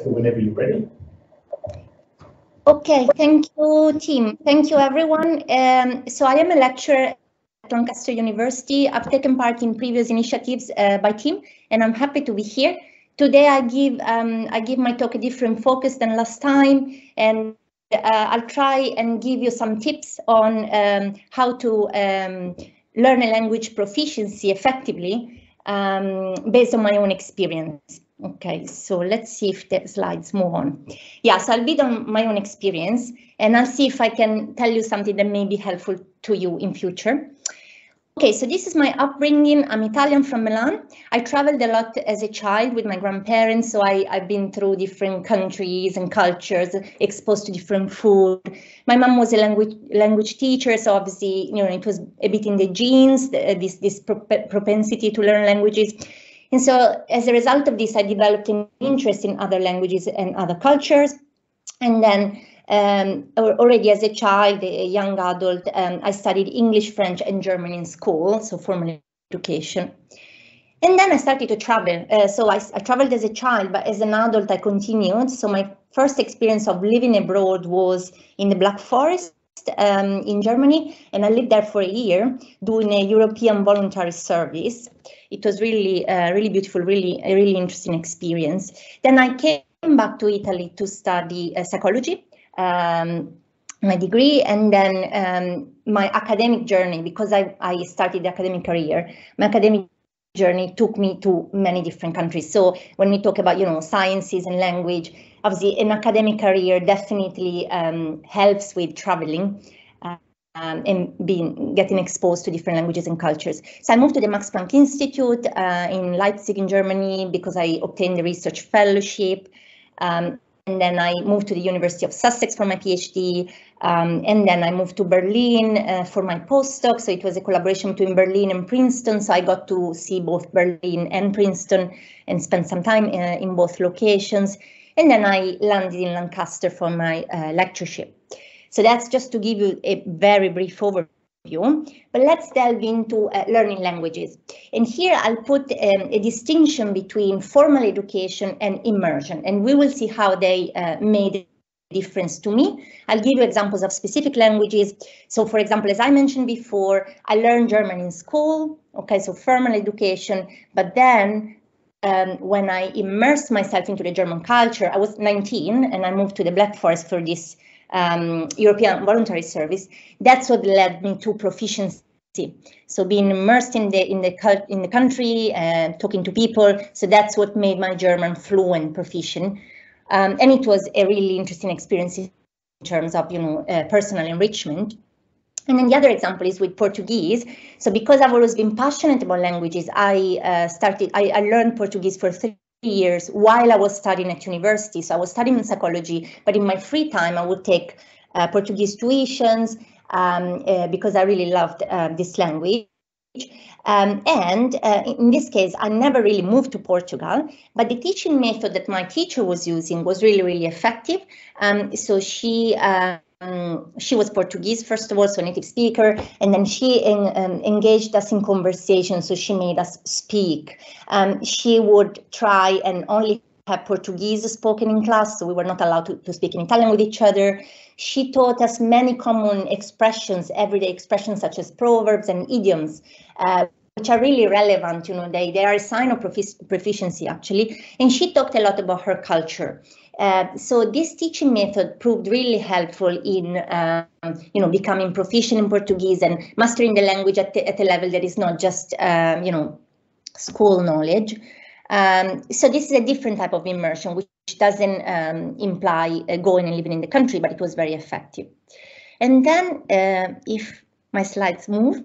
whenever you're ready. Okay, thank you, Tim. Thank you, everyone. Um, so I am a lecturer at Lancaster University. I've taken part in previous initiatives uh, by Tim, and I'm happy to be here. Today I give um, I give my talk a different focus than last time, and uh, I'll try and give you some tips on um, how to um, learn a language proficiency effectively um, based on my own experience. Okay, so let's see if the slides move on. Yeah, so I'll be on my own experience and I'll see if I can tell you something that may be helpful to you in future. Okay, so this is my upbringing. I'm Italian from Milan. I traveled a lot as a child with my grandparents, so I, I've been through different countries and cultures, exposed to different food. My mom was a language language teacher, so obviously, you know, it was a bit in the genes, this this propensity to learn languages. And so as a result of this, I developed an interest in other languages and other cultures. And then um, already as a child, a young adult, um, I studied English, French, and German in school, so formal education. And then I started to travel. Uh, so I, I, traveled as a child, but as an adult, I continued. So my first experience of living abroad was in the Black Forest um, in Germany, and I lived there for a year doing a European voluntary service. It was really, uh, really beautiful, really, a really interesting experience. Then I came back to Italy to study uh, psychology, um, my degree, and then um, my academic journey, because I, I started the academic career, my academic journey took me to many different countries. So when we talk about, you know, sciences and language, obviously an academic career definitely um, helps with traveling um, and being getting exposed to different languages and cultures. So I moved to the Max Planck Institute uh, in Leipzig in Germany because I obtained the research fellowship. Um, and then I moved to the University of Sussex for my PhD. Um, and then I moved to Berlin uh, for my postdoc. So it was a collaboration between Berlin and Princeton. So I got to see both Berlin and Princeton and spend some time uh, in both locations. And then I landed in Lancaster for my uh, lectureship. So that's just to give you a very brief overview. But let's delve into uh, learning languages. And here I'll put um, a distinction between formal education and immersion, and we will see how they uh, made a difference to me. I'll give you examples of specific languages. So for example, as I mentioned before, I learned German in school, okay, so formal education, but then um, when I immersed myself into the German culture, I was 19 and I moved to the Black Forest for this um, European voluntary service. That's what led me to proficiency. So being immersed in the in the in the country, uh, talking to people. So that's what made my German fluent, proficient, um, and it was a really interesting experience in terms of you know uh, personal enrichment. And then the other example is with Portuguese. So because I've always been passionate about languages, I uh, started, I, I, learned Portuguese for three years while I was studying at university. So I was studying psychology, but in my free time, I would take uh, Portuguese tuitions um, uh, because I really loved uh, this language. Um, and uh, in this case, I never really moved to Portugal, but the teaching method that my teacher was using was really, really effective. Um, so she uh, um, she was Portuguese, first of all, so native speaker, and then she um, engaged us in conversation, so she made us speak. Um, she would try and only have Portuguese spoken in class, so we were not allowed to, to speak in Italian with each other. She taught us many common expressions, everyday expressions such as proverbs and idioms, uh, which are really relevant. You know, they, they are a sign of profic proficiency, actually. And she talked a lot about her culture. Uh, so this teaching method proved really helpful in, um, you know, becoming proficient in Portuguese and mastering the language at, at a level that is not just, um, you know, school knowledge. Um, so this is a different type of immersion, which doesn't um, imply uh, going and living in the country, but it was very effective. And then uh, if my slides move,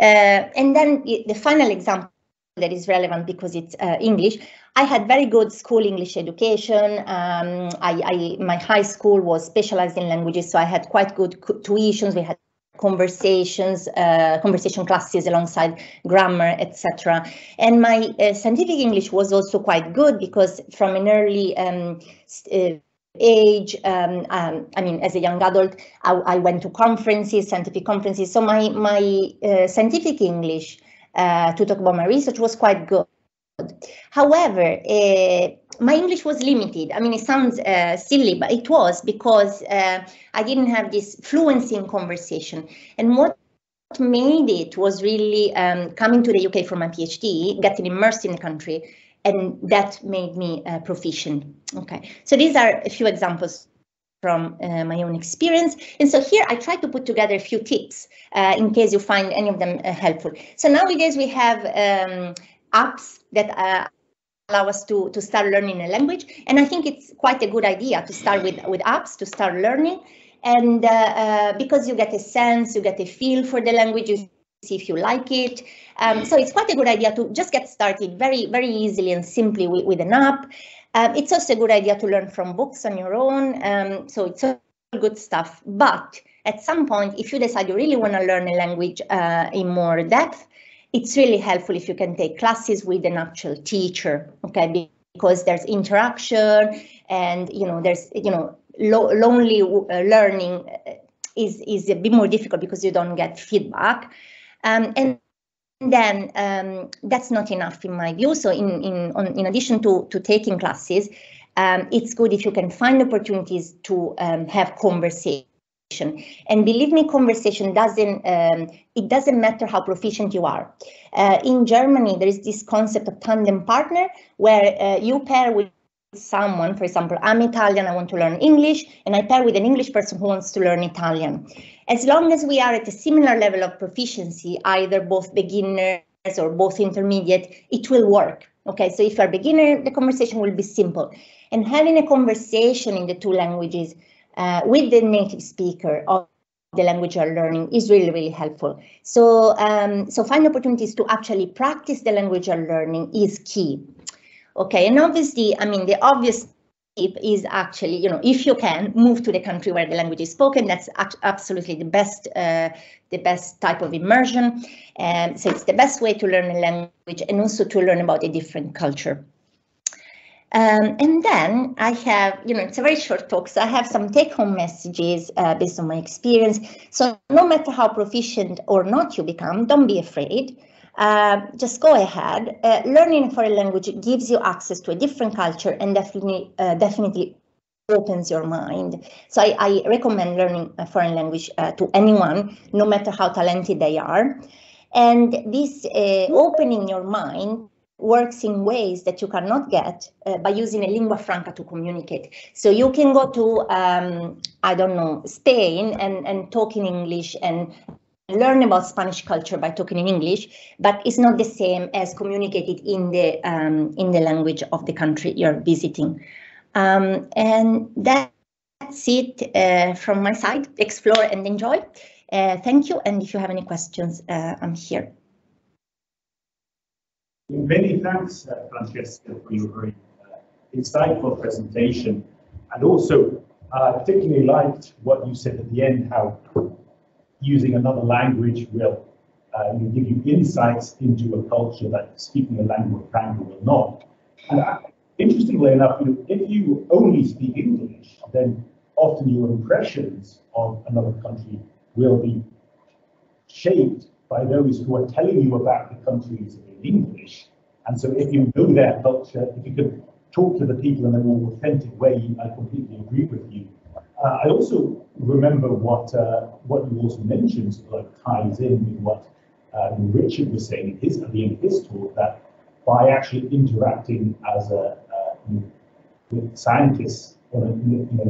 uh, and then the final example that is relevant because it's uh, English. I had very good school English education. Um, I, I, my high school was specialized in languages, so I had quite good tuitions. We had conversations, uh, conversation classes alongside grammar, etc. And my uh, scientific English was also quite good because from an early um, uh, age, um, um, I mean, as a young adult, I, I, went to conferences, scientific conferences. So my my uh, scientific English uh, to talk about my research was quite good. However, uh, my English was limited. I mean, it sounds uh, silly, but it was because uh, I didn't have this fluency in conversation. And what made it was really um, coming to the UK for my PhD, getting immersed in the country, and that made me uh, proficient. Okay, so these are a few examples from uh, my own experience. And so here I try to put together a few tips uh, in case you find any of them uh, helpful. So nowadays we have um, apps that uh, allow us to, to start learning a language. And I think it's quite a good idea to start with, with apps to start learning. And uh, because you get a sense, you get a feel for the language, you see if you like it. Um, so it's quite a good idea to just get started very, very easily and simply with, with an app. Um, it's also a good idea to learn from books on your own. Um, so it's all good stuff. But at some point, if you decide you really want to learn a language uh, in more depth, it's really helpful if you can take classes with an actual teacher, okay? Because there's interaction and, you know, there's, you know, lo lonely uh, learning uh, is, is a bit more difficult because you don't get feedback. Um, and then um, that's not enough in my view. So in, in, on, in addition to, to taking classes, um, it's good if you can find opportunities to um, have conversation and believe me, conversation doesn't, um, it doesn't matter how proficient you are. Uh, in Germany, there is this concept of tandem partner where uh, you pair with someone, for example, I'm Italian, I want to learn English, and I pair with an English person who wants to learn Italian. As long as we are at a similar level of proficiency, either both beginners or both intermediate, it will work. Okay, so if you're a beginner, the conversation will be simple. And having a conversation in the two languages uh, with the native speaker of the language you're learning is really, really helpful. So, um, so find opportunities to actually practice the language you're learning is key. Okay, and obviously, I mean, the obvious tip is actually, you know, if you can move to the country where the language is spoken, that's absolutely the best, uh, the best type of immersion. And so it's the best way to learn a language and also to learn about a different culture. Um, and then I have, you know, it's a very short talk, so I have some take-home messages uh, based on my experience. So no matter how proficient or not you become, don't be afraid. Uh, just go ahead. Uh, learning a foreign language gives you access to a different culture and definitely, uh, definitely opens your mind. So I, I recommend learning a foreign language uh, to anyone, no matter how talented they are. And this uh, opening your mind works in ways that you cannot get uh, by using a lingua franca to communicate. So you can go to, um, I don't know, Spain and, and talk in English and learn about Spanish culture by talking in English, but it's not the same as communicated in the um, in the language of the country you're visiting. Um, and that's it uh, from my side. Explore and enjoy. Uh, thank you. And if you have any questions, uh, I'm here. Many thanks, uh, Francesca, for your very uh, insightful presentation. And also, uh, particularly liked what you said at the end, how using another language will uh, give you insights into a culture that speaking a language franca will not. And uh, interestingly enough, you know, if you only speak English, then often your impressions of another country will be shaped by those who are telling you about the countries in English. And so if you know their culture, if you can talk to the people in a more authentic way, I completely agree with you. Uh, I also remember what uh, what you also mentioned like ties in with what uh, Richard was saying in his, at the end of his talk, that by actually interacting as a uh, with scientists on a, in a